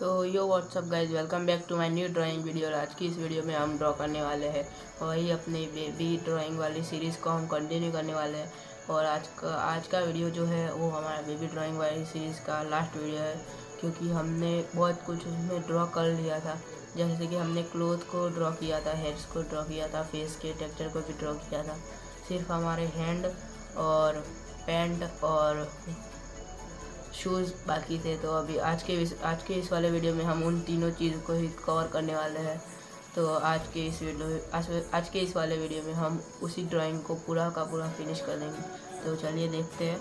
तो yo what's up guys welcome back to my new drawing video और आज की इस वीडियो में हम ड्रॉ करने वाले हैं वही अपने बेबी ड्राइंग वाली सीरीज़ को हम कंटिन्यू करने वाले हैं। और आज का आज का वीडियो जो है, वो हमारा बेबी ड्राइंग वाली सीरीज़ का लास्ट वीडियो है, क्योंकि हमने बहुत कुछ उसमें ड्रॉ कर लिया था। जैसे कि हमने क्लोथ को ड्रॉ किया था हेड्स को ड्रॉ किया था फेस के टेक्चर को भी ड्रॉ किया था। सिर्फ़ हमारे हैंड और पैंट और शूज़ बाकी थे तो अभी आज के इस आज के इस वाले वीडियो में हम उन तीनों चीज़ को ही कवर करने वाले हैं। तो आज के इस वीडियो आज आज के इस वाले वीडियो में हम उसी ड्राइंग को पूरा का पूरा फिनिश कर देंगे। तो चलिए देखते हैं।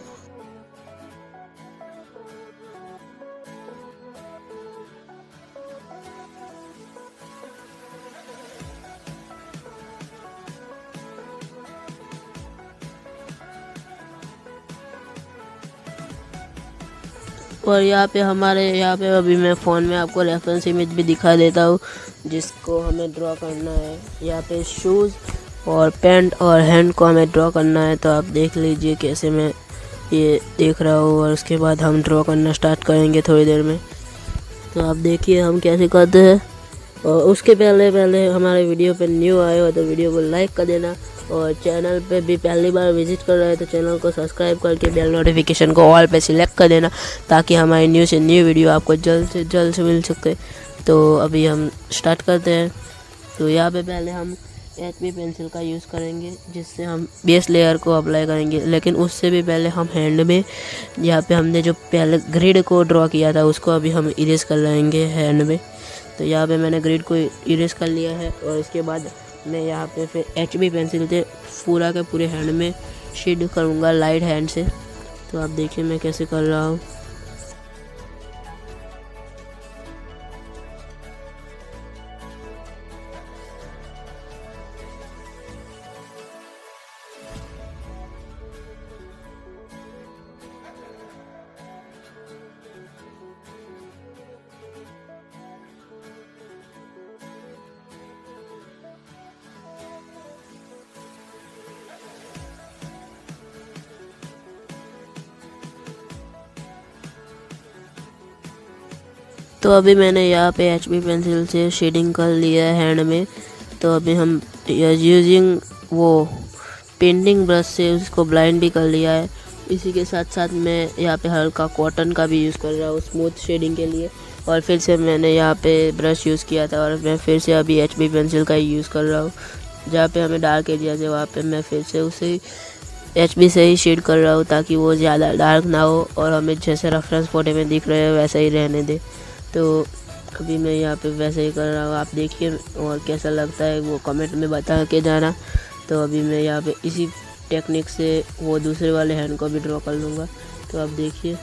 और यहाँ पे हमारे, यहाँ पे अभी मैं फ़ोन में आपको रेफरेंस इमेज भी दिखा देता हूँ, जिसको हमें ड्रॉ करना है। यहाँ पे शूज़ और पैंट और हैंड को हमें ड्रॉ करना है तो आप देख लीजिए कैसे मैं ये देख रहा हूँ और उसके बाद हम ड्रॉ करना स्टार्ट करेंगे थोड़ी देर में। तो आप देखिए हम कैसे करते हैं। और उसके पहले पहले हमारे वीडियो पर न्यू आए हो तो वीडियो को लाइक कर देना और चैनल पे भी पहली बार विज़िट कर रहे हैं तो चैनल को सब्सक्राइब करके बेल नोटिफिकेशन को ऑल पे सिलेक्ट कर देना, ताकि हमारी न्यू से न्यू वीडियो आपको जल्द से जल्द से मिल सके। तो अभी हम स्टार्ट करते हैं। तो यहाँ पे पहले हम एच पी पेंसिल का यूज़ करेंगे, जिससे हम बेस लेयर को अप्लाई करेंगे। लेकिन उससे भी पहले हम हैंड में, यहाँ पे हमने जो पहले ग्रिड को ड्रॉ किया था, उसको अभी हम इरेज कर लेंगे हैंड में। तो यहाँ पे मैंने ग्रिड को इरेज कर लिया है, और इसके बाद मैं यहाँ पे फिर एच बी पेंसिल से पूरा के पूरे हैंड में शेड करूँगा लाइट हैंड से। तो आप देखिए मैं कैसे कर रहा हूँ। तो अभी मैंने यहाँ पे एच पेंसिल से शेडिंग कर लिया है हैंड में। तो अभी हम यूजिंग वो पेंटिंग ब्रश से उसको ब्लाइंड भी कर लिया है। इसी के साथ साथ मैं यहाँ पे हल्का कॉटन का भी यूज़ कर रहा हूँ स्मूथ शेडिंग के लिए। और फिर से मैंने यहाँ पे ब्रश यूज़ किया था और मैं फिर से अभी एच पेंसिल का ही यूज़ कर रहा हूँ। जहाँ पे हमें डार्क एरिया से वहाँ पे मैं फिर से उसे एच से ही शेड कर रहा हूँ ताकि वो ज़्यादा डार्क ना हो और हमें जैसे रेफरेंस फ़ोटो में दिख रहे हैं, वैसा ही रहने दे। तो अभी मैं यहाँ पे वैसे ही कर रहा हूँ। आप देखिए और कैसा लगता है वो कमेंट में बता के जाना। तो अभी मैं यहाँ पे इसी टेक्निक से वो दूसरे वाले हैंड को भी ड्रॉ कर लूँगा। तो आप देखिए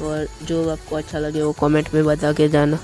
और जो आपको अच्छा लगे वो कमेंट में बता के जाना।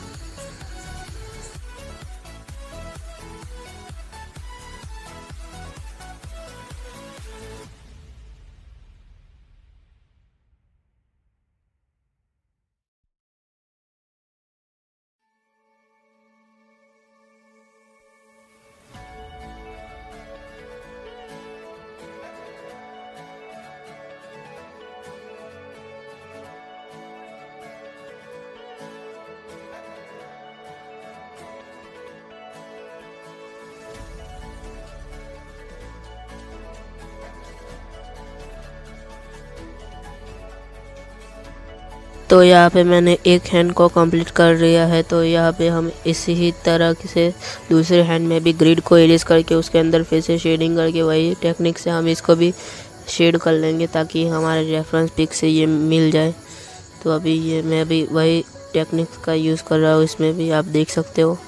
तो यहाँ पे मैंने एक हैंड को कंप्लीट कर लिया है तो यहाँ पे हम इसी ही तरह से दूसरे हैंड में भी ग्रिड को एलिस करके उसके अंदर फिर से शेडिंग करके वही टेक्निक से हम इसको भी शेड कर लेंगे ताकि हमारे रेफरेंस पिक से ये मिल जाए। तो अभी ये मैं भी वही टेक्निक का यूज़ कर रहा हूँ, इसमें भी आप देख सकते हो।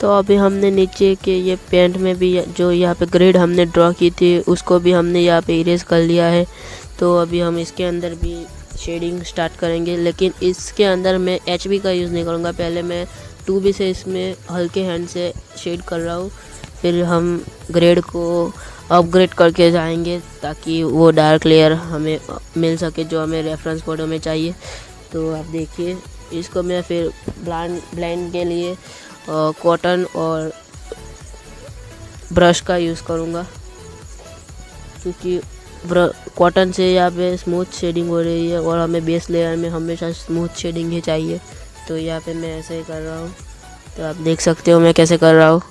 तो अभी हमने नीचे के ये पेंट में भी जो यहाँ पे ग्रेड हमने ड्रॉ की थी, उसको भी हमने यहाँ पे इरेज कर लिया है। तो अभी हम इसके अंदर भी शेडिंग स्टार्ट करेंगे। लेकिन इसके अंदर मैं एचबी का यूज़ नहीं करूँगा। पहले मैं टू बी से इसमें हल्के हैंड से शेड कर रहा हूँ। फिर हम ग्रेड को अपग्रेड करके जाएँगे ताकि वो डार्क लेयर हमें मिल सके, जो हमें रेफरेंस फ़ोटो में चाहिए। तो आप देखिए, इसको मैं फिर ब्लाइंड ब्लाइंड के लिए कॉटन और ब्रश का यूज़ करूँगा। क्योंकि कॉटन से यहाँ पे स्मूथ शेडिंग हो रही है और हमें बेस लेयर में हमेशा स्मूथ शेडिंग ही चाहिए। तो यहाँ पे मैं ऐसे ही कर रहा हूँ। तो आप देख सकते हो मैं कैसे कर रहा हूँ।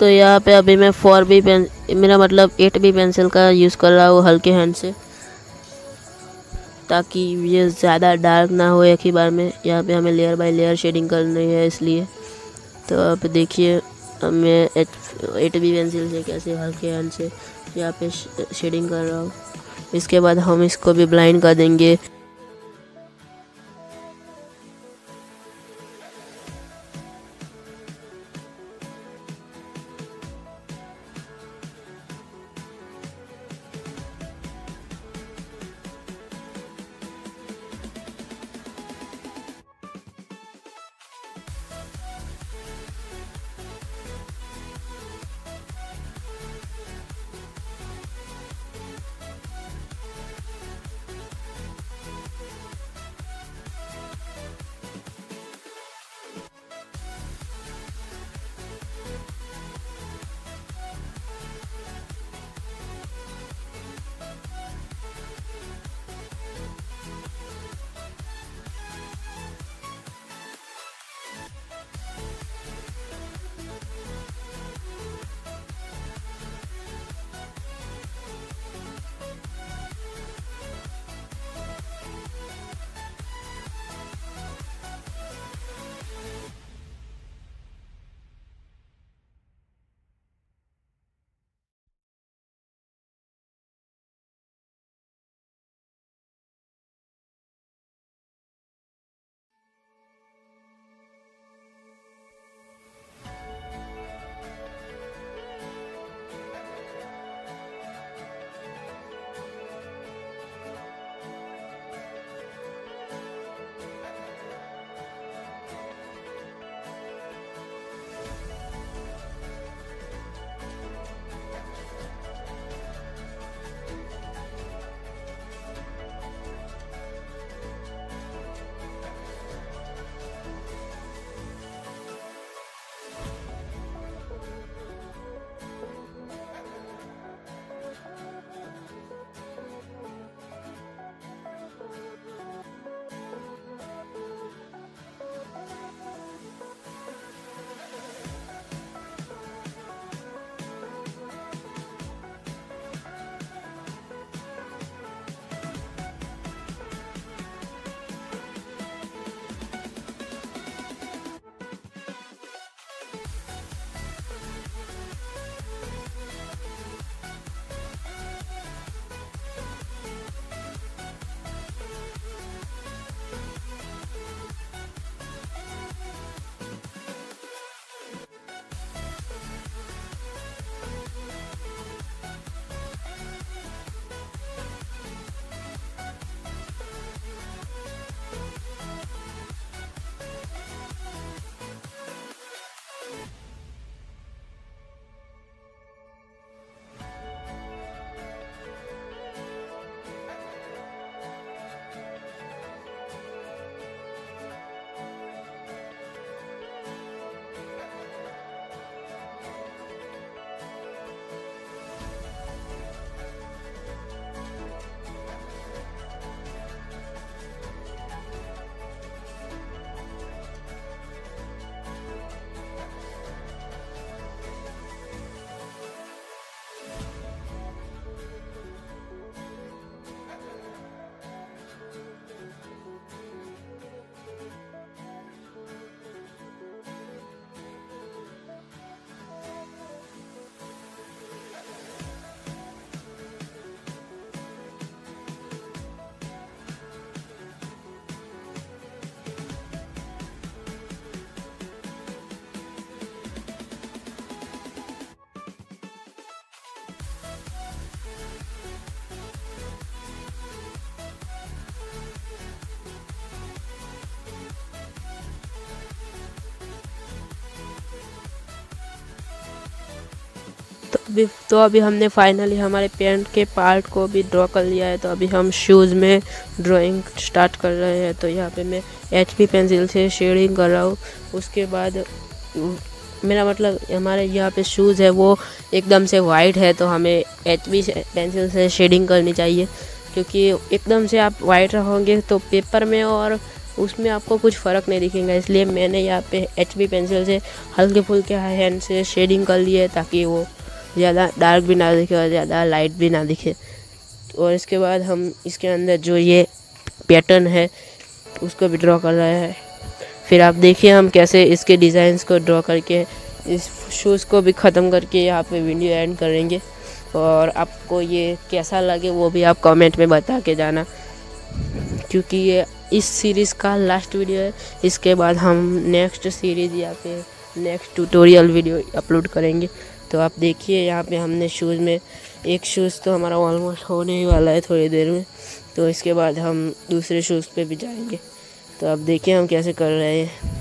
तो यहाँ पे अभी मैं फोर बी पेन मेरा मतलब एट बी पेंसिल का यूज़ कर रहा हूँ हल्के हैंड से। ताकि ये ज़्यादा डार्क ना हो एक ही बार में। यहाँ पे हमें लेयर बाय लेयर शेडिंग करनी है इसलिए। तो आप देखिए मैं एट बी पेंसिल से कैसे हल्के हैंड से यहाँ पे शेडिंग कर रहा हूँ। इसके बाद हम इसको भी ब्लाइंड कर देंगे। अभी तो अभी हमने फाइनली हमारे पेंट के पार्ट को भी ड्रॉ कर लिया है तो अभी हम शूज़ में ड्राइंग स्टार्ट कर रहे हैं। तो यहाँ पे मैं एच पी पेंसिल से शेडिंग कर रहा हूँ। उसके बाद, मेरा मतलब हमारे यहाँ पे शूज़ है, वो एकदम से वाइट है तो हमें एच पी पेंसिल से शेडिंग करनी चाहिए। क्योंकि एकदम से आप वाइट रहोगे तो पेपर में और उसमें आपको कुछ फ़र्क नहीं दिखेगा। इसलिए मैंने यहाँ पे एच पेंसिल से हल्के फुल्के हैंड से शेडिंग कर लिए ताकि वो ज़्यादा डार्क भी ना दिखे और ज़्यादा लाइट भी ना दिखे। और इसके बाद हम इसके अंदर जो ये पैटर्न है, उसको भी ड्रॉ कर रहे हैं। फिर आप देखिए हम कैसे इसके डिज़ाइंस को ड्रॉ करके, इस शूज़ को भी ख़त्म करके यहाँ पे वीडियो एंड करेंगे। और आपको ये कैसा लगे वो भी आप कमेंट में बता के जाना। क्योंकि ये इस सीरीज़ का लास्ट वीडियो है, इसके बाद हम नेक्स्ट सीरीज़ या फिर नेक्स्ट ट्यूटोरियल वीडियो अपलोड करेंगे। तो आप देखिए, यहाँ पे हमने शूज़ में, एक शूज़ तो हमारा ऑलमोस्ट होने ही वाला है थोड़ी देर में। तो इसके बाद हम दूसरे शूज़ पे भी जाएँगे। तो आप देखिए हम कैसे कर रहे हैं।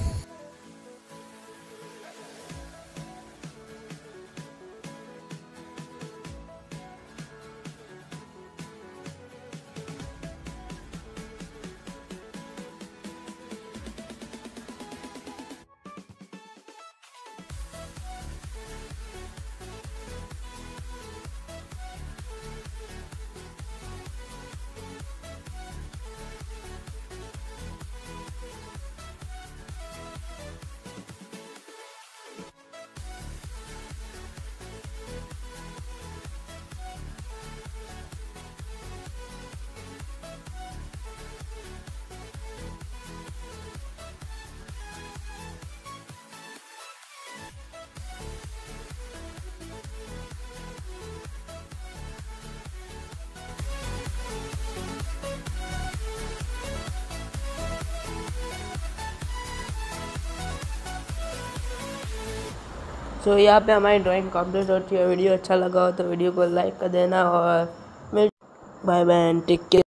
सो so, यहाँ पे हमारी ड्राइंग कंप्लीट होती है। वीडियो अच्छा लगा हो तो वीडियो को लाइक कर देना और बाय बाय टेक केयर